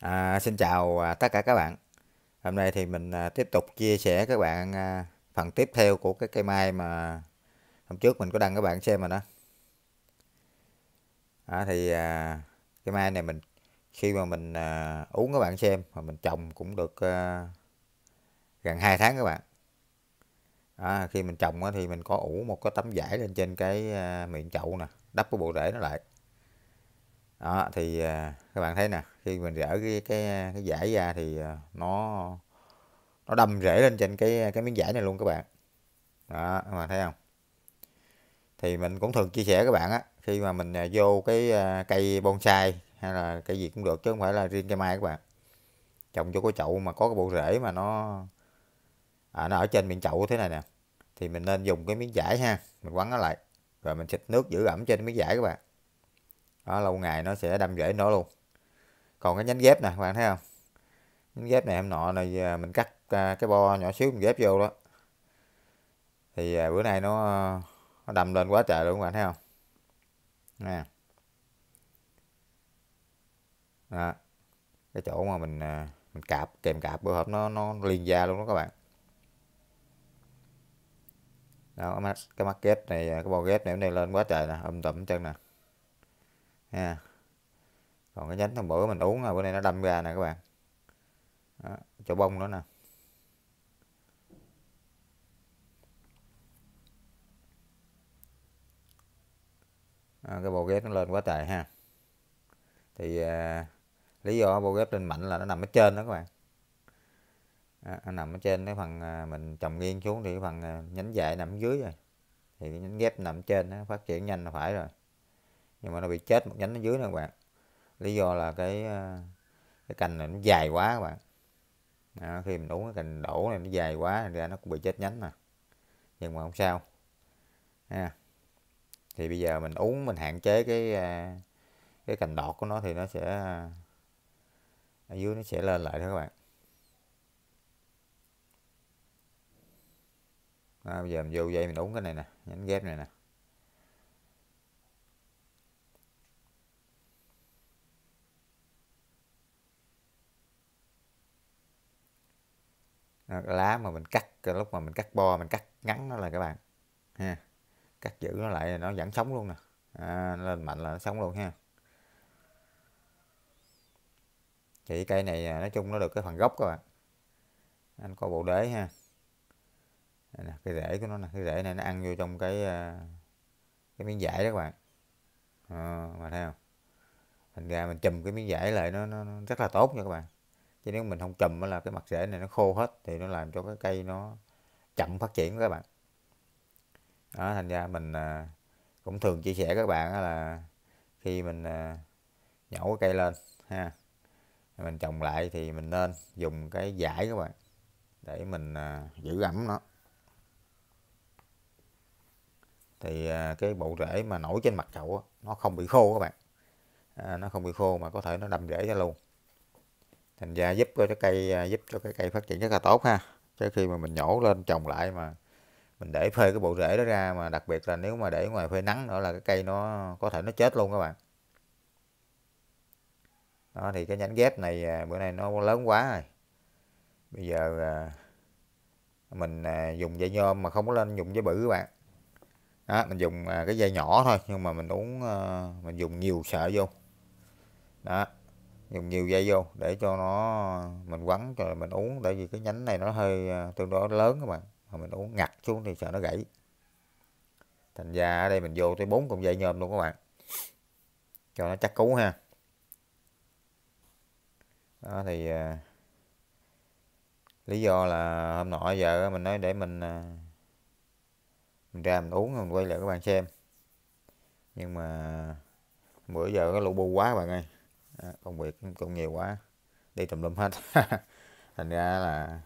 À, xin chào à, tất cả các bạn. Hôm nay thì mình à, tiếp tục chia sẻ các bạn à, phần tiếp theo của cái cây mai mà hôm trước mình có đăng các bạn xem rồi đó. À, thì à, cây mai này mình khi mà mình à, uống các bạn xem mà mình trồng cũng được à, gần 2 tháng các bạn. À, khi mình trồng á, thì mình có ủ một cái tấm vải lên trên cái à, miệng chậu nè, đắp cái bộ rễ nó lại. Đó thì à, các bạn thấy nè, khi mình rỡ cái cái cái giải ra thì à, nó nó đâm rễ lên trên cái cái miếng giải này luôn các bạn. Đó, các bạn thấy không? Thì mình cũng thường chia sẻ các bạn á, khi mà mình à, vô cái cây bonsai hay là cây gì cũng được chứ không phải là riêng cây mai các bạn. Trồng vô cái chậu mà có cái bộ rễ mà nó à, nó ở trên miệng chậu thế này nè thì mình nên dùng cái miếng giải ha, mình quấn nó lại rồi mình xịt nước giữ ẩm trên miếng giải các bạn. Đó lâu ngày nó sẽ đâm rễ nó luôn. Còn cái nhánh ghép nè các bạn thấy không? Nhánh ghép này hôm nọ này mình cắt cái bo nhỏ xíu mình ghép vô đó. Thì bữa nay nó nó đâm lên quá trời luôn các bạn thấy không? Nè. Đó. Cái chỗ mà mình mình cạp kèm cạp bữa hộp nó nó liền da luôn đó các bạn. Đó, cái mắt cái mắt ghép này cái bo ghép này hôm nay lên quá trời nè, âm tẩm chân nè. Ha. Còn cái nhánh hôm bữa mình uống bữa nay nó đâm ra nè các bạn. Đó, chỗ bông nữa nè. À, cái bộ ghép nó lên quá trời ha thì à, lý do bộ ghép lên mạnh là nó nằm ở trên đó các bạn à, nó nằm ở trên cái phần à, mình trồng nghiêng xuống thì cái phần à, nhánh dại nằm dưới rồi thì cái nhánh ghép nằm trên nó phát triển nhanh là phải rồi nhưng mà nó bị chết một nhánh ở dưới nè các bạn. Lý do là cái ờ, cái cành này nó dài quá các bạn. Đó, khi mình uống cái cành đổ này nó dài quá ra nó cũng bị chết nhánh nè nhưng mà không sao. Ha. Thì bây giờ mình uống mình hạn chế cái ờ, cái cành đọt của nó thì nó sẽ ờ, ở dưới nó sẽ lên lại thôi các bạn. Đó, bây giờ mình vô dây mình uống cái này nè nhánh ghép này nè. Lá mà mình cắt cái lúc mà mình cắt bo mình cắt ngắn nó là các bạn. Ha cắt giữ nó lại nó vẫn sống luôn nè. À, nó lên mạnh là nó sống luôn ha. Thì cây này à, nói chung nó được cái phần gốc các bạn. Anh có bộ đế ha. Đây nè, cái rễ của nó nè cái rễ này nó ăn vô trong cái à, cái miếng vải đó các bạn. À, mà thấy không? Thành ra mình chùm cái miếng vải lại nó, nó, nó rất là tốt nha các bạn chứ nếu mình không chùm là cái mặt rễ này nó khô hết thì nó làm cho cái cây nó chậm phát triển các bạn. Đó thành ra mình à, cũng thường chia sẻ các bạn là khi mình à, nhổ cái cây lên ha mình trồng lại thì mình nên dùng cái giải các bạn để mình à, giữ ẩm nó. Thì cái bộ rễ mà nổi trên mặt chậu nó không bị khô các bạn. À, nó không bị khô mà có thể nó đâm rễ ra luôn thành ra giúp cho cái cây à, giúp cho cái cây phát triển rất là tốt ha. Chứ khi mà mình nhổ lên, trồng lại mà mình để phơi cái bộ rễ đó ra mà đặc biệt là nếu mà để ngoài phơi nắng nữa là cái cây nó có thể nó chết luôn các bạn. Đó, thì cái nhánh ghép này à, bữa nay nó lớn quá rồi. Bây giờ à, mình dùng dây nhôm mà không có lên dùng dây bự các bạn. Đó, mình dùng cái dây nhỏ thôi nhưng mà mình uống mình dùng nhiều sợi vô. Đó dùng nhiều dây vô để cho nó mình quấn cho mình uống tại vì cái nhánh này nó hơi à, tương đối lớn các bạn. Mà mình uống ngặt xuống thì sợ nó gãy. Thành ra ở đây mình vô tới bốn con dây nhôm luôn các bạn. Cho nó chắc cú ha. Đó thì uh, lý do là hôm nọ giờ mình nói để mình uh, mình ra mình uống mình quay lại các bạn xem. Nhưng mà bữa giờ cái lũ bu quá bạn ơi à, công việc cũng nhiều quá đi tùm lum hết. Thành ra là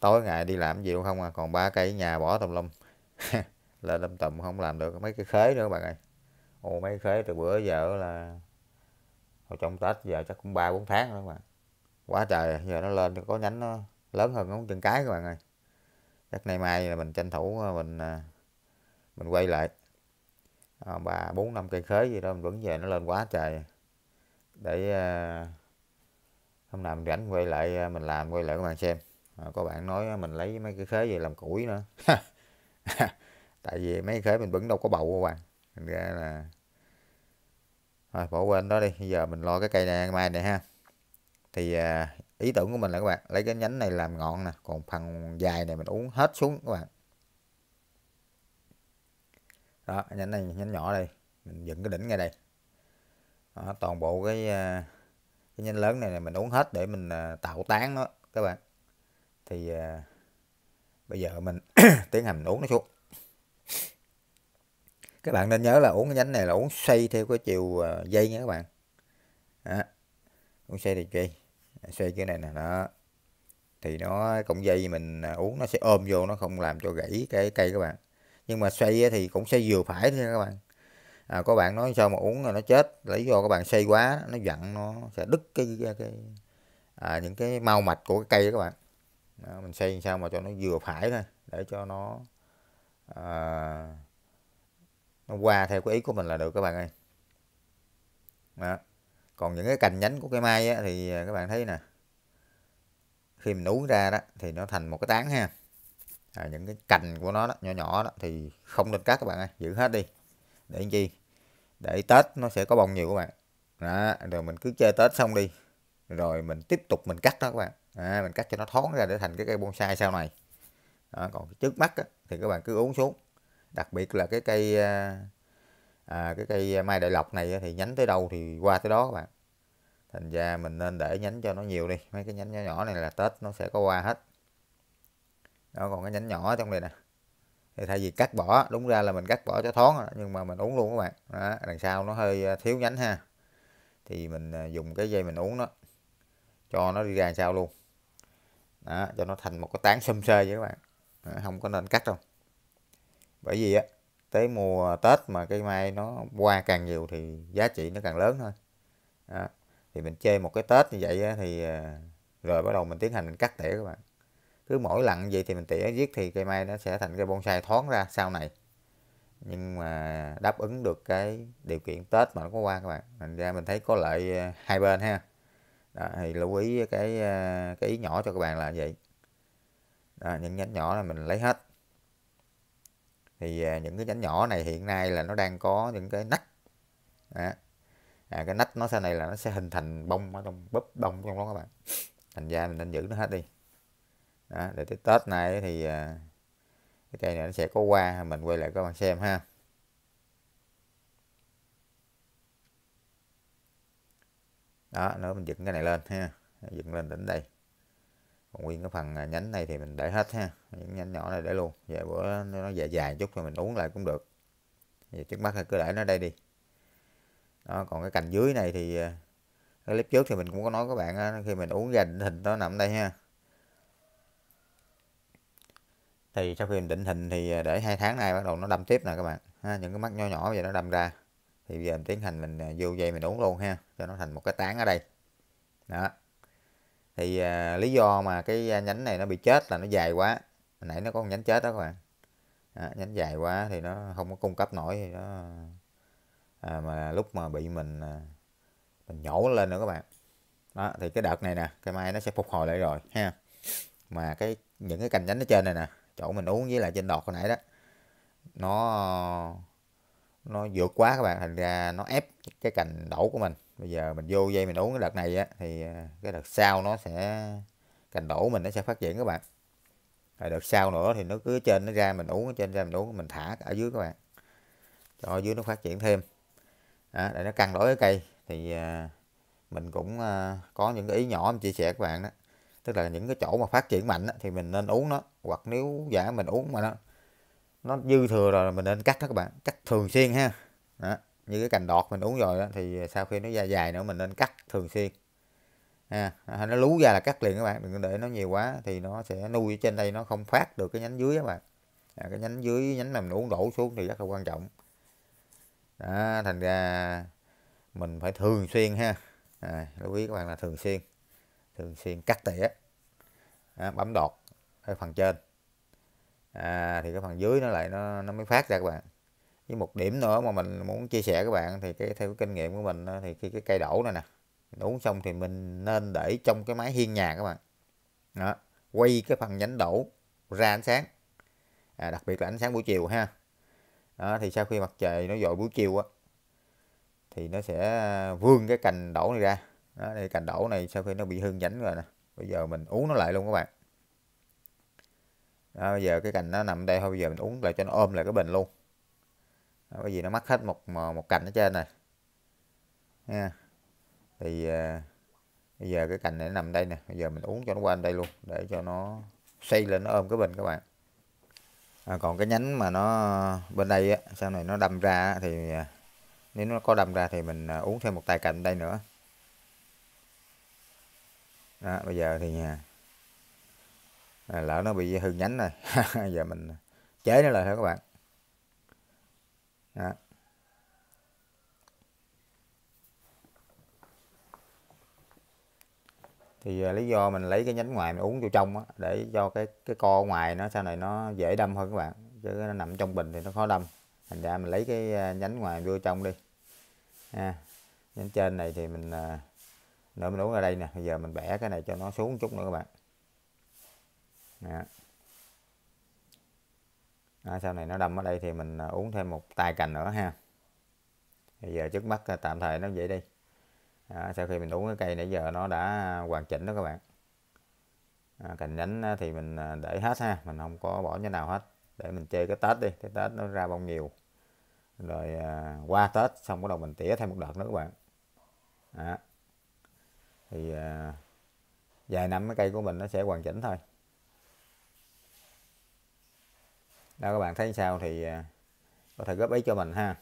tối ngày đi làm gì đâu không à còn ba cây nhà bỏ tùm lum. Lên lâm tùm không làm được mấy cái khế nữa các bạn ơi. Ồ mấy cái khế từ bữa giờ là hồi trong tết giờ chắc cũng ba bốn tháng nữa các bạn. Quá trời giờ nó lên có nhánh nó lớn hơn ngón chân cái các bạn ơi. Chắc nay mai là mình tranh thủ ờ, mình ờ, mình quay lại. Ờ, ba bốn năm cây khế gì đó mình vẫn về nó lên quá trời để à, hôm nào mình rảnh quay lại à, mình làm quay lại các bạn xem. À, có bạn nói mình lấy mấy cái khế về làm củi nữa. Tại vì mấy cái khế mình vẫn đâu có bầu các bạn. Thành ra là thôi bỏ quên đó đi. Bây giờ mình lo cái cây này mai này ha. Thì à, ý tưởng của mình là các bạn lấy cái nhánh này làm ngọn nè còn phần dài này mình uống hết xuống các bạn. Đó nhánh này nhánh nhỏ đây. Mình dựng cái đỉnh ngay đây đó, toàn bộ cái à, cái nhánh lớn này, này mình uống hết để mình à, tạo tán nó các bạn. Thì à, bây giờ mình tiến hành mình uống nó xuống. Các bạn nên nhớ là uống cái nhánh này là uống xoay theo cái chiều dây nha các bạn. Đó. uống xoay thì dây. Xoay cái này nè đó. Thì nó cọng dây mình uống nó sẽ ôm vô nó không làm cho gãy cái cây các bạn. Nhưng mà xoay thì cũng xoay vừa phải thôi các bạn à, có bạn nói sao mà uống là nó chết lấy do các bạn xây quá nó dặn nó sẽ đứt cái cái, cái à, những cái mau mạch của cái cây đó các bạn. Đó, mình xây sao mà cho nó vừa phải thôi để cho nó à, nó qua theo cái ý của mình là được các bạn ơi. Đó. còn những cái cành nhánh của cây mai á, thì à, các bạn thấy nè khi mình uống ra đó thì nó thành một cái tán ha. À, những cái cành của nó đó, nhỏ nhỏ đó thì không nên cắt các bạn ơi giữ hết đi. Để làm chi? Để tết nó sẽ có bông nhiều các bạn. Đó, rồi mình cứ chơi tết xong đi. Rồi mình tiếp tục mình cắt đó các bạn. À, mình cắt cho nó thoáng ra để thành cái cây bonsai sau này. Đó, còn trước mắt á, thì các bạn cứ uống xuống. Đặc biệt là cái cây à, à cái cây mai đại lộc này thì nhánh tới đâu thì qua tới đó các bạn. Thành ra mình nên để nhánh cho nó nhiều đi. Mấy cái nhánh nhỏ nhỏ này là tết nó sẽ có qua hết. Đó còn cái nhánh nhỏ trong đây nè thì thay vì cắt bỏ đúng ra là mình cắt bỏ cho thoáng nhưng mà mình uống luôn các bạn. Đó, đằng sau nó hơi à, thiếu nhánh ha. Thì mình à, dùng cái dây mình uống nó cho nó đi ra sao luôn. Đó, cho nó thành một cái tán xum xê với các bạn. Đó, không có nên cắt đâu. Bởi vì á tới mùa tết mà cây mai nó qua càng nhiều thì giá trị nó càng lớn thôi. Đó. thì mình chơi một cái tết như vậy á, thì à, rồi bắt đầu mình tiến hành mình cắt tỉa các bạn cứ mỗi lần vậy thì mình tỉa giết thì cây mai nó sẽ thành cây bonsai thoáng ra sau này. Nhưng mà đáp ứng được cái điều kiện tết mà nó có qua các bạn. Thành ra mình thấy có lợi ờ, hai bên ha. Đó, thì lưu ý cái ờ, cái ý nhỏ cho các bạn là vậy. Đó, những nhánh nhỏ này mình lấy hết. Thì ờ, những cái nhánh nhỏ này hiện nay là nó đang có những cái nách. Đó. À, cái nách nó sau này là nó sẽ hình thành bông ở trong búp bông trong đó các bạn. Thành ra mình nên giữ nó hết đi đó, để tới Tết này thì à, cái cây này nó sẽ có qua mình quay lại các bạn xem ha. Đó nữa mình dựng cái này lên ha dựng lên đỉnh đây. Còn nguyên cái phần à, nhánh này thì mình để hết ha những nhánh nhỏ này để luôn. Về bữa nó dài dài chút thì mình uống lại cũng được. Vậy trước mắt thì cứ để nó đây đi. Đó còn cái cành dưới này thì à, cái clip trước thì mình cũng có nói các bạn khi mình uống ra định hình nó nằm đây ha thì sau khi mình định hình thì à, để hai tháng nay bắt đầu nó đâm tiếp nè các bạn. Ha, những cái mắt nhỏ nhỏ vậy nó đâm ra. Thì bây giờ mình tiến hành mình à, vô dây mình uống luôn ha cho nó thành một cái tán ở đây. Đó. Thì à, lý do mà cái à, nhánh này nó bị chết là nó dài quá. Hồi nãy nó có một nhánh chết đó các bạn. Đó, nhánh dài quá thì nó không có cung cấp nổi thì nó à, mà lúc mà bị mình mình nhổ lên nữa các bạn. Đó thì cái đợt này nè cây mai nó sẽ phục hồi lại rồi ha. Mà cái những cái cành nhánh ở trên này nè chỗ mình uống với lại trên đọt hồi nãy đó. Nó nó vượt quá các bạn thành ra nó ép cái cành đổ của mình. Bây giờ mình vô dây mình uống cái đợt này á thì à, cái đợt sau nó sẽ cành đổ mình nó sẽ phát triển các bạn. Rồi đợt sau nữa thì nó cứ trên nó ra mình uống ở trên ra mình uống mình thả ở dưới các bạn. Cho dưới nó phát triển thêm. Đó, để nó căng đổi cái cây. Thì à, mình cũng à, có những cái ý nhỏ mình chia sẻ các bạn đó tức là những cái chỗ mà phát triển mạnh thì mình nên uống nó. Hoặc nếu giả mình uống mà nó nó dư thừa rồi mình nên cắt đó các bạn. Cắt thường xuyên ha. Đó. như cái cành đọt mình uống rồi đó, thì sau khi nó ra dài nữa mình nên cắt thường xuyên. Ha nó lú ra là cắt liền các bạn. Đừng để nó nhiều quá thì nó sẽ nuôi trên đây nó không phát được cái nhánh dưới các bạn. À, cái nhánh dưới nhánh mà mình uống đổ xuống thì rất là quan trọng. Đó, thành ra mình phải thường xuyên ha. À, lưu ý các bạn là thường xuyên thường xuyên cắt tỉa à, bấm đọt ở phần trên. À, thì cái phần dưới nó lại nó nó mới phát ra các bạn. Với một điểm nữa mà mình muốn chia sẻ các bạn thì cái theo cái kinh nghiệm của mình thì khi cái cây đổ này nè mình uống xong thì mình nên để trong cái máy hiên nhà các bạn. Đó quay cái phần nhánh đổ ra ánh sáng. À, đặc biệt là ánh sáng buổi chiều ha. Đó, thì sau khi mặt trời nó dội buổi chiều á thì nó sẽ vươn cái cành đổ này ra đó, đây cành đổ này sau khi nó bị hư nhánh rồi nè. Bây giờ mình uống nó lại luôn các bạn. Đó, bây giờ cái cành nó nằm đây thôi bây giờ mình uống lại cho nó ôm lại cái bình luôn. Đó, bởi vì nó mất hết một một cành ở trên này. Nha thì à, bây giờ cái cành này nó nằm đây nè. Bây giờ mình uống cho nó qua đây luôn để cho nó xây lên nó ôm cái bình các bạn. À, còn cái nhánh mà nó bên đây á, sau này nó đâm ra thì à, nếu nó có đâm ra thì mình à, uống thêm một tài cành đây nữa đó, bây giờ thì nhà à lỡ nó bị hư nhánh rồi giờ mình chế nó lại thôi các bạn. Đó. thì uh, lý do mình lấy cái nhánh ngoài mình uống vô trong á để cho cái cái co ngoài nó sau này nó dễ đâm hơn các bạn chứ nó nằm trong bình thì nó khó đâm. Thành ra mình lấy cái à, nhánh ngoài vô trong đi. Ha nhánh trên này thì mình uh, nữa mình uống ở đây nè bây giờ mình bẻ cái này cho nó xuống chút nữa các bạn. Đó. Đó, sau này nó đâm ở đây thì mình à, uống thêm một tay cành nữa ha. Bây giờ trước mắt à, tạm thời nó vậy đi. À, sau khi mình uống cái cây nãy giờ nó đã hoàn chỉnh đó các bạn. À, cành nhánh thì mình à, để hết ha mình không có bỏ cái nào hết. Để mình chơi cái tết đi cái tết nó ra bông nhiều. Rồi à, qua tết xong bắt đầu mình tỉa thêm một đợt nữa các bạn. À, thì à, vài năm cái cây của mình nó sẽ hoàn chỉnh thôi. Đó các bạn thấy sao thì à, có thể góp ý cho mình ha.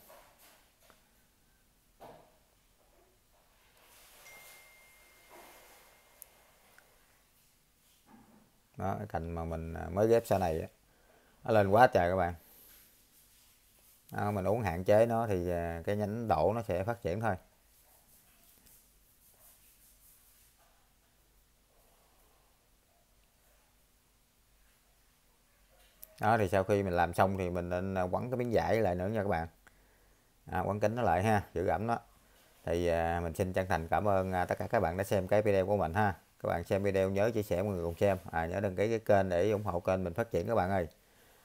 Đó cái cành mà mình à, mới ghép sau này nó lên quá trời các bạn. Đó, mình uống hạn chế nó thì à, cái nhánh đổ nó sẽ phát triển thôi. Đó thì sau khi mình làm xong thì mình nên à, quấn cái miếng vải lại nữa nha các bạn. À, quấn kính nó lại ha giữ ẩm nó. Thì à, mình xin chân thành cảm ơn à, tất cả các bạn đã xem cái video của mình ha. Các bạn xem video nhớ chia sẻ mọi người cùng xem. À, nhớ đăng ký cái kênh để ủng hộ kênh mình phát triển các bạn ơi.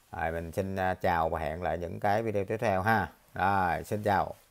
À, mình xin à, chào và hẹn lại những cái video tiếp theo ha. Rồi xin chào.